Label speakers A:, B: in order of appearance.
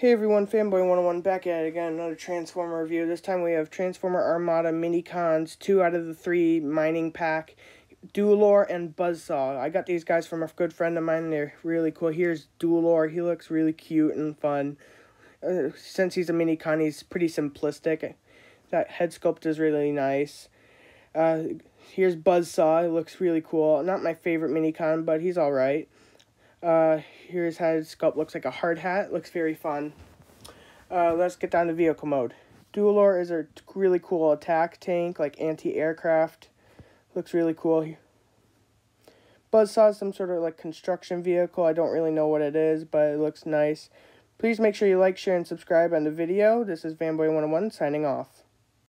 A: Hey everyone, Fanboy101 back at it again, another Transformer review. This time we have Transformer Armada Mini-Cons, two out of the three mining pack, Dualor and Buzzsaw. I got these guys from a good friend of mine, they're really cool. Here's Dualor, he looks really cute and fun. Uh, since he's a mini-con, he's pretty simplistic. That head sculpt is really nice. Uh, here's Buzzsaw, it looks really cool. Not my favorite mini-con, but he's alright. Uh, here's how his sculpt looks like a hard hat. Looks very fun. Uh, let's get down to vehicle mode. Dualor is a really cool attack tank, like anti-aircraft. Looks really cool. Buzzsaw is some sort of like construction vehicle. I don't really know what it is, but it looks nice. Please make sure you like, share, and subscribe on the video. This is Fanboy101 signing off.